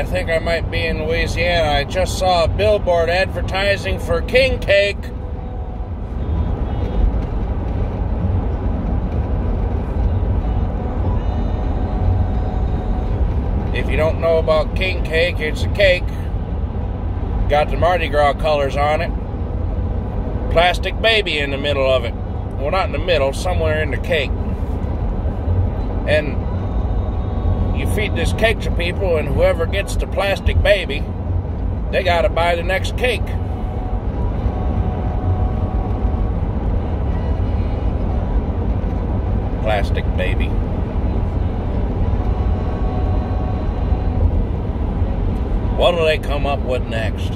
I think I might be in Louisiana. I just saw a billboard advertising for king cake. If you don't know about king cake, it's a cake. Got the Mardi Gras colors on it. Plastic baby in the middle of it. Well, not in the middle, somewhere in the cake. And feed this cake to people, and whoever gets the plastic baby, they got to buy the next cake. Plastic baby. What will they come up with next?